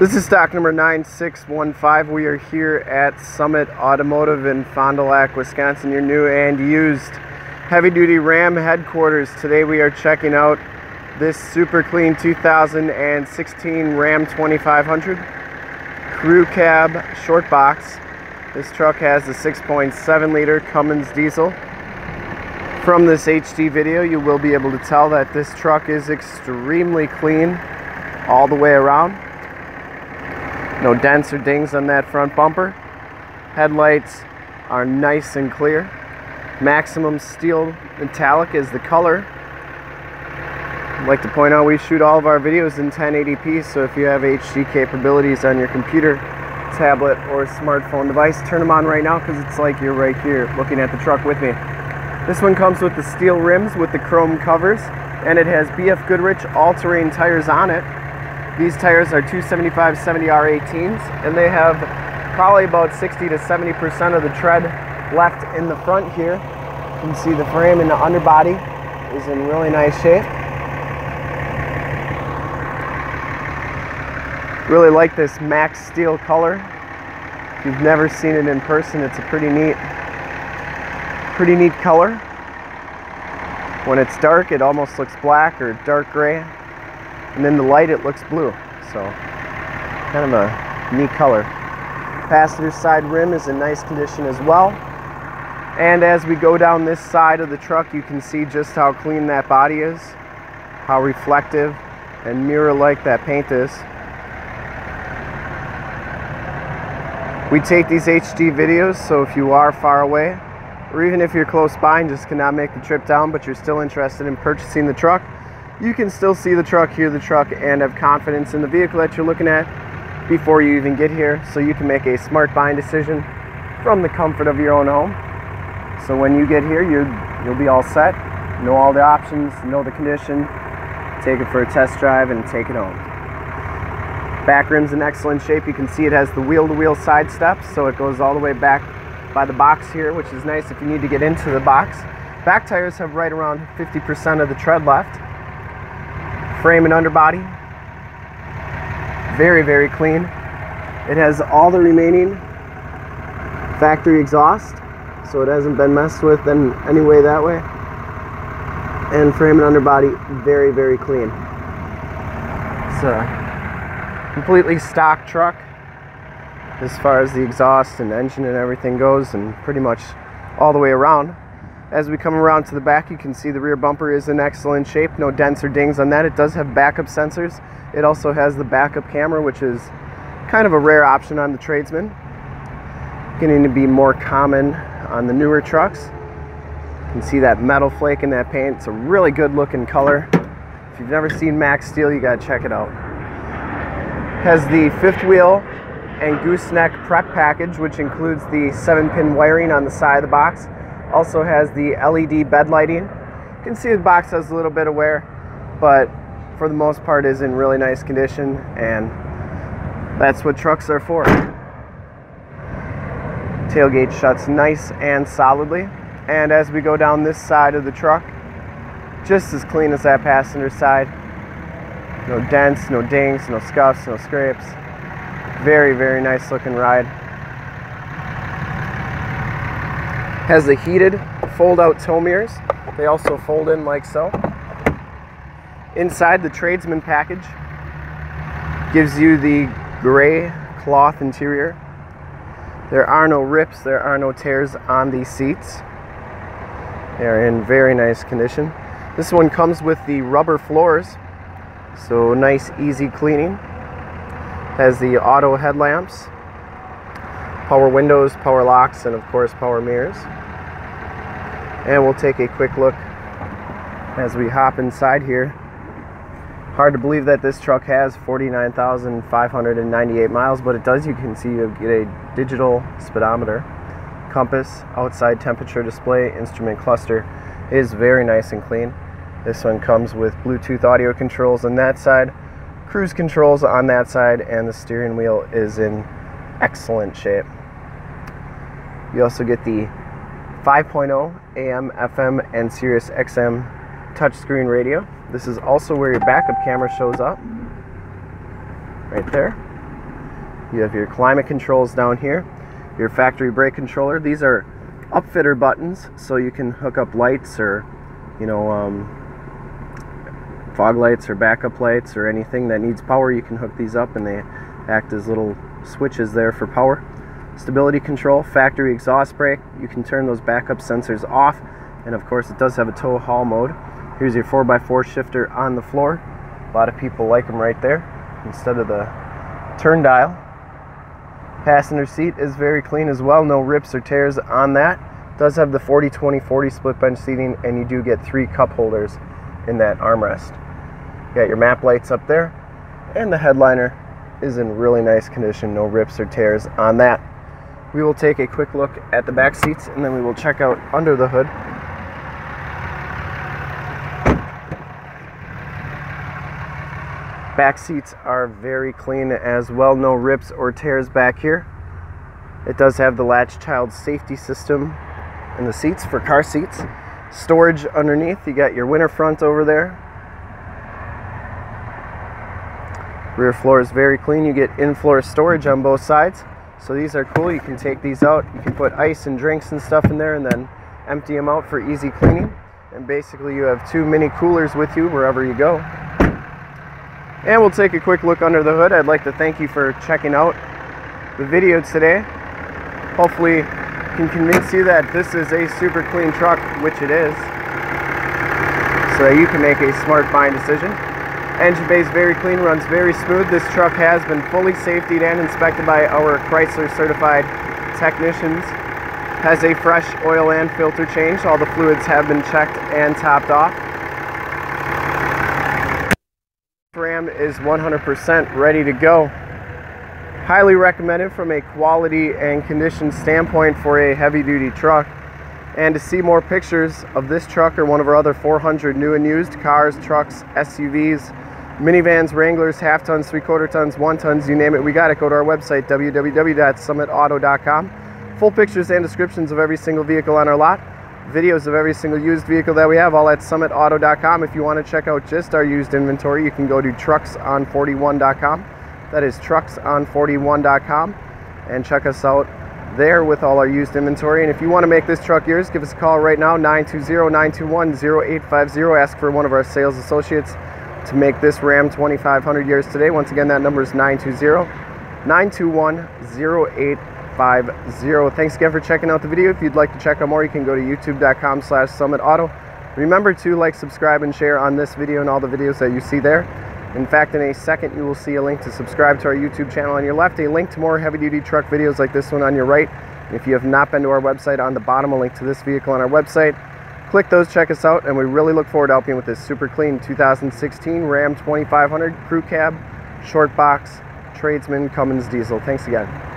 This is stock number 9615. We are here at Summit Automotive in Fond du Lac, Wisconsin, your new and used heavy duty Ram headquarters. Today we are checking out this super clean 2016 Ram 2500 crew cab short box. This truck has a 6.7 liter Cummins diesel. From this HD video, you will be able to tell that this truck is extremely clean all the way around. No dents or dings on that front bumper. Headlights are nice and clear. Maximum steel metallic is the color. I'd like to point out we shoot all of our videos in 1080p, so if you have HD capabilities on your computer, tablet, or smartphone device, turn them on right now because it's like you're right here looking at the truck with me. This one comes with the steel rims with the chrome covers, and it has BF Goodrich all-terrain tires on it. These tires are 275 70R18s and they have probably about 60 to 70% of the tread left in the front here. You can see the frame and the underbody is in really nice shape. Really like this max steel color. If you've never seen it in person, it's a pretty neat, pretty neat color. When it's dark, it almost looks black or dark gray and then the light it looks blue. So kind of a neat color. Passenger side rim is in nice condition as well. And as we go down this side of the truck you can see just how clean that body is how reflective and mirror like that paint is. We take these HD videos so if you are far away or even if you're close by and just cannot make the trip down but you're still interested in purchasing the truck you can still see the truck, hear the truck, and have confidence in the vehicle that you're looking at before you even get here so you can make a smart buying decision from the comfort of your own home. So when you get here, you you'll be all set, know all the options, know the condition, take it for a test drive and take it home. Back rim's in excellent shape. You can see it has the wheel-to-wheel -wheel side steps, so it goes all the way back by the box here, which is nice if you need to get into the box. Back tires have right around 50% of the tread left frame and underbody. Very, very clean. It has all the remaining factory exhaust, so it hasn't been messed with in any way that way. And frame and underbody, very, very clean. It's a completely stock truck as far as the exhaust and engine and everything goes, and pretty much all the way around. As we come around to the back, you can see the rear bumper is in excellent shape. No dents or dings on that. It does have backup sensors. It also has the backup camera, which is kind of a rare option on the Tradesman. Getting to be more common on the newer trucks. You can see that metal flake in that paint. It's a really good looking color. If you've never seen Max Steel, you gotta check it out. Has the fifth wheel and gooseneck prep package, which includes the seven pin wiring on the side of the box also has the LED bed lighting. You can see the box has a little bit of wear, but for the most part is in really nice condition and that's what trucks are for. Tailgate shuts nice and solidly. And as we go down this side of the truck, just as clean as that passenger side. No dents, no dings, no scuffs, no scrapes. Very, very nice looking ride. Has the heated fold-out tow mirrors. They also fold in like so. Inside the tradesman package gives you the gray cloth interior. There are no rips, there are no tears on these seats. They are in very nice condition. This one comes with the rubber floors, so nice easy cleaning. Has the auto headlamps, power windows, power locks, and of course power mirrors and we'll take a quick look as we hop inside here. Hard to believe that this truck has 49,598 miles but it does you can see you get a digital speedometer compass outside temperature display instrument cluster it is very nice and clean. This one comes with Bluetooth audio controls on that side cruise controls on that side and the steering wheel is in excellent shape. You also get the 5.0 AM, FM, and Sirius XM touchscreen radio. This is also where your backup camera shows up. Right there. You have your climate controls down here, your factory brake controller. These are upfitter buttons, so you can hook up lights or, you know, um, fog lights or backup lights or anything that needs power. You can hook these up and they act as little switches there for power. Stability control, factory exhaust brake. You can turn those backup sensors off. And of course, it does have a tow haul mode. Here's your 4x4 shifter on the floor. A lot of people like them right there instead of the turn dial. Passenger seat is very clean as well, no rips or tears on that. Does have the 40-20-40 split bench seating and you do get three cup holders in that armrest. You got your map lights up there and the headliner is in really nice condition, no rips or tears on that. We will take a quick look at the back seats and then we will check out under the hood. Back seats are very clean as well, no rips or tears back here. It does have the latch child safety system in the seats for car seats. Storage underneath, you got your winter front over there. Rear floor is very clean. You get in-floor storage on both sides. So these are cool. You can take these out. You can put ice and drinks and stuff in there and then empty them out for easy cleaning. And basically you have two mini coolers with you wherever you go. And we'll take a quick look under the hood. I'd like to thank you for checking out the video today. Hopefully can convince you that this is a super clean truck, which it is, so that you can make a smart buying decision. Engine bay is very clean, runs very smooth. This truck has been fully safetied and inspected by our Chrysler certified technicians. Has a fresh oil and filter change. All the fluids have been checked and topped off. Ram is 100% ready to go. Highly recommended from a quality and condition standpoint for a heavy duty truck. And to see more pictures of this truck or one of our other 400 new and used cars, trucks, SUVs, minivans, Wranglers, half tons, three quarter tons, one tons, you name it, we got it. Go to our website, www.summitauto.com. Full pictures and descriptions of every single vehicle on our lot videos of every single used vehicle that we have all at summitauto.com. If you want to check out just our used inventory, you can go to truckson41.com. That is truckson41.com and check us out there with all our used inventory. And if you want to make this truck yours, give us a call right now 920-921-0850. Ask for one of our sales associates to make this Ram 2500 yours today. Once again, that number is 920 921 0850 850. Thanks again for checking out the video. If you'd like to check out more, you can go to youtube.com slash summitauto. Remember to like, subscribe, and share on this video and all the videos that you see there. In fact, in a second, you will see a link to subscribe to our YouTube channel on your left, a link to more heavy-duty truck videos like this one on your right. If you have not been to our website, on the bottom, a link to this vehicle on our website. Click those, check us out, and we really look forward to helping you with this super clean 2016 Ram 2500 Crew Cab, Short Box, Tradesman Cummins Diesel. Thanks again.